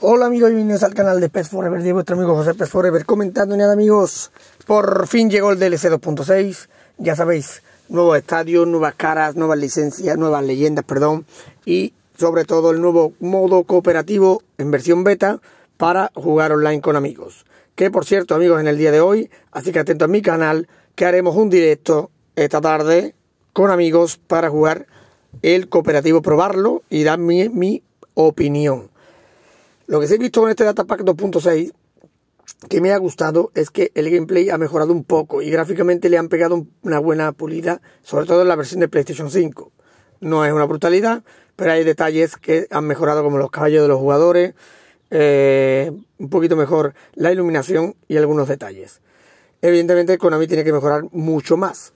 Hola amigos y bienvenidos al canal de PES Forever de vuestro amigo José PES Forever comentando nada amigos, por fin llegó el DLC 2.6, ya sabéis, nuevo estadio, nuevas caras, nuevas licencias, nuevas leyendas, perdón, y sobre todo el nuevo modo cooperativo en versión beta para jugar online con amigos. Que por cierto amigos en el día de hoy, así que atento a mi canal, que haremos un directo esta tarde con amigos para jugar el cooperativo, probarlo y dar mi, mi opinión. Lo que sí he visto con este Datapack 2.6 que me ha gustado es que el gameplay ha mejorado un poco y gráficamente le han pegado una buena pulida, sobre todo en la versión de PlayStation 5. No es una brutalidad, pero hay detalles que han mejorado como los caballos de los jugadores, eh, un poquito mejor la iluminación y algunos detalles. Evidentemente Konami tiene que mejorar mucho más.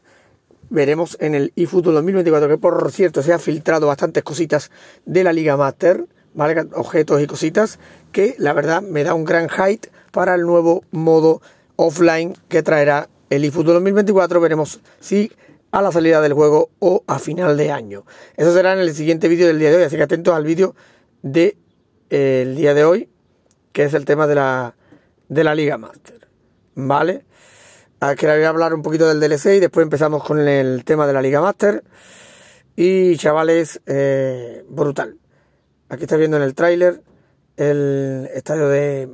Veremos en el eFootball 2024 que por cierto se ha filtrado bastantes cositas de la Liga Master objetos y cositas que la verdad me da un gran hype para el nuevo modo offline que traerá el eFootball 2024. Veremos si a la salida del juego o a final de año. Eso será en el siguiente vídeo del día de hoy, así que atentos al vídeo del de, día de hoy, que es el tema de la, de la Liga Master. ¿Vale? Quería hablar un poquito del DLC y después empezamos con el tema de la Liga Master. Y chavales, eh, brutal. Aquí está viendo en el tráiler el estadio de,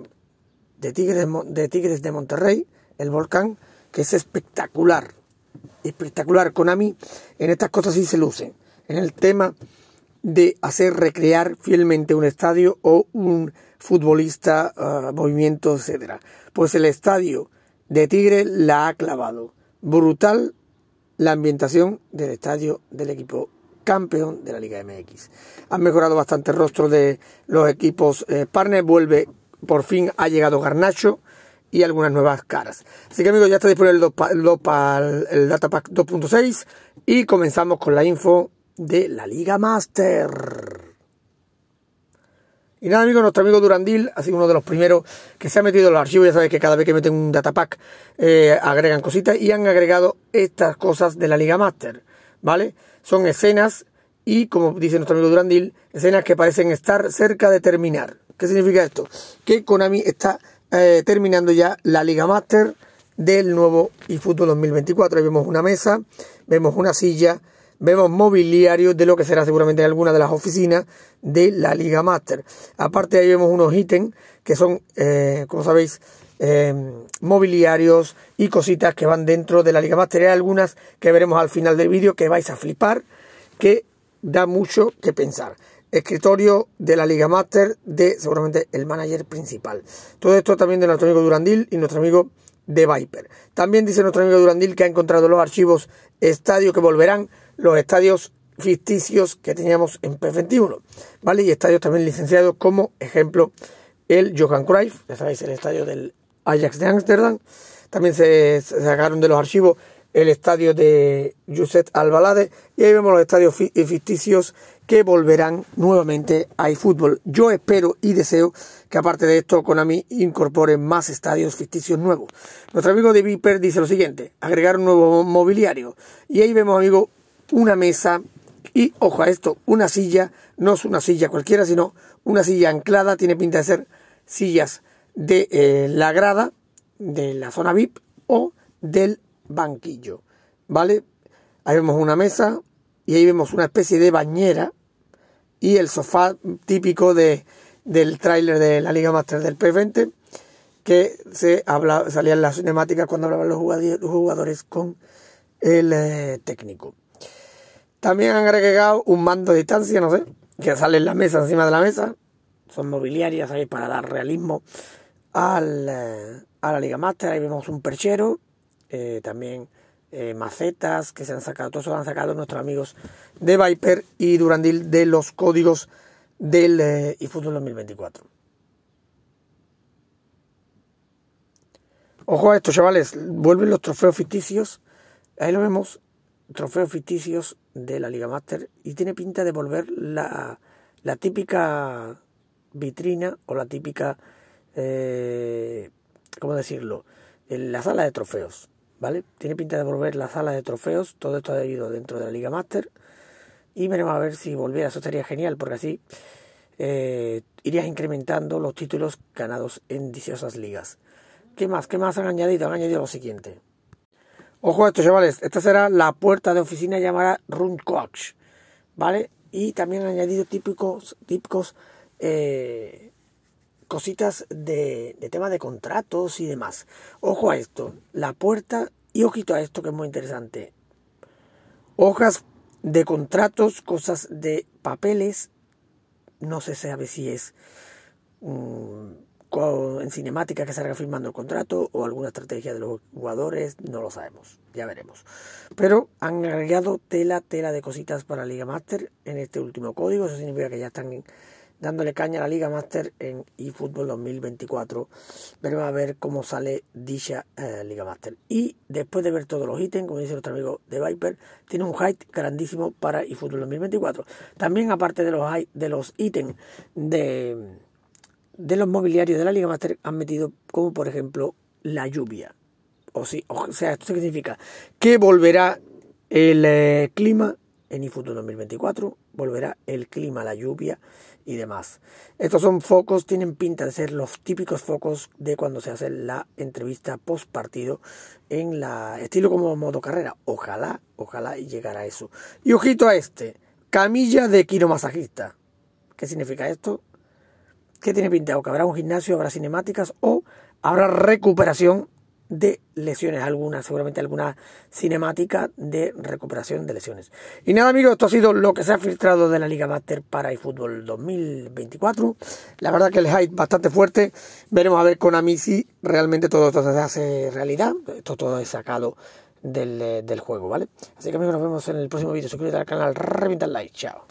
Tigres, de Tigres de Monterrey, el volcán, que es espectacular. Espectacular. Konami en estas cosas sí se luce. En el tema de hacer recrear fielmente un estadio o un futbolista, uh, movimiento, etcétera. Pues el estadio de Tigre la ha clavado. Brutal la ambientación del estadio del equipo campeón de la Liga MX. Han mejorado bastante el rostro de los equipos eh, vuelve, por fin ha llegado Garnacho y algunas nuevas caras. Así que amigos, ya está disponible el, el Datapack 2.6 y comenzamos con la info de la Liga Master. Y nada, amigos, nuestro amigo Durandil ha sido uno de los primeros que se ha metido en los archivos. Ya sabéis que cada vez que meten un datapack eh, agregan cositas y han agregado estas cosas de la Liga Master. ¿Vale? Son escenas y, como dice nuestro amigo Durandil, escenas que parecen estar cerca de terminar. ¿Qué significa esto? Que Konami está eh, terminando ya la Liga Master del nuevo eFootball 2024. Ahí vemos una mesa, vemos una silla, vemos mobiliario de lo que será seguramente alguna de las oficinas de la Liga Master. Aparte ahí vemos unos ítems que son, eh, como sabéis, eh, mobiliarios y cositas que van dentro de la Liga Master. Hay algunas que veremos al final del vídeo que vais a flipar, que da mucho que pensar. Escritorio de la Liga Master de seguramente el manager principal. Todo esto también de nuestro amigo Durandil y nuestro amigo de Viper. También dice nuestro amigo Durandil que ha encontrado los archivos estadio que volverán, los estadios ficticios que teníamos en P21, ¿vale? Y estadios también licenciados como ejemplo el Johan Cruyff, ya sabéis, el estadio del Ajax de Ámsterdam. También se, sacaron de los archivos el estadio de Josep Albalade y ahí vemos los estadios ficticios que volverán nuevamente a eFootball. Yo espero y deseo que aparte de esto Konami incorpore más estadios ficticios nuevos. Nuestro amigo de Viper dice lo siguiente, agregar un nuevo mobiliario y ahí vemos amigo una mesa y ojo a esto, una silla, no es una silla cualquiera, sino una silla anclada, tiene pinta de ser sillas de eh, la grada, de la zona VIP o del banquillo. ¿Vale? Ahí vemos una mesa y ahí vemos una especie de bañera y el sofá típico de, del tráiler de la Liga Master del P20 que se habla, salía en las cinemáticas cuando hablaban los jugadores, con el eh, técnico. También han agregado un mando de distancia, no sé, que sale en la mesa, encima de la mesa. Son mobiliarias ahí para dar realismo al, eh, a la Liga Master. Ahí vemos un perchero, eh, también eh, macetas que se han sacado. Todos eso han sacado nuestros amigos de Viper y Durandil de los códigos del eFootball 2024. Ojo a esto, chavales. Vuelven los trofeos ficticios. Ahí lo vemos trofeos ficticios de la Liga Master y tiene pinta de volver la, la típica vitrina o la típica, eh, ¿cómo decirlo? La sala de trofeos, ¿vale? Tiene pinta de volver la sala de trofeos, todo esto ha ido dentro de la Liga Master y veremos a ver si volviera, eso sería genial porque así eh, irías incrementando los títulos ganados en dichosas ligas. ¿Qué más? ¿Qué más han añadido? Han añadido lo siguiente. Ojo a esto, chavales. Esta será la puerta de oficina llamada Run. ¿Vale? Y también han añadido típicos, típicos eh, cositas de, de tema de contratos y demás. Ojo a esto. La puerta y ojito a esto que es muy interesante. Hojas de contratos, cosas de papeles. No se sabe si es mm, en cinemática que salga firmando el contrato o alguna estrategia de los jugadores, no lo sabemos, ya veremos. Pero han agregado tela, tela de cositas para Liga Master en este último código, eso significa que ya están dándole caña a la Liga Master en eFootball 2024. Veremos a ver cómo sale dicha eh, Liga Master. Y después de ver todos los ítems, como dice nuestro amigo de Viper, tiene un height grandísimo para eFootball 2024. También aparte de los, de los ítems de de los mobiliarios de la Liga Master han metido como por ejemplo la lluvia. O, sí, o sea, ¿esto significa? Que volverá el eh, clima en eFootball 2024, volverá el clima, la lluvia y demás. Estos son focos, tienen pinta de ser los típicos focos de cuando se hace la entrevista post partido en la estilo como modo carrera. Ojalá, ojalá llegara a eso. Y ojito a este, camilla de quiromasajista. ¿Qué significa esto? ¿Qué tiene pintado? Que habrá un gimnasio, habrá cinemáticas o habrá recuperación de lesiones, alguna, seguramente alguna cinemática de recuperación de lesiones. Y nada amigos, esto ha sido lo que se ha filtrado de la Liga Master para eFootball 2024. La verdad que el hype bastante fuerte. Veremos a ver con Amici realmente todo esto se hace realidad. Esto todo es sacado del, del juego, ¿vale? Así que amigos, nos vemos en el próximo vídeo. Suscríbete al canal, revienta el like. Chao.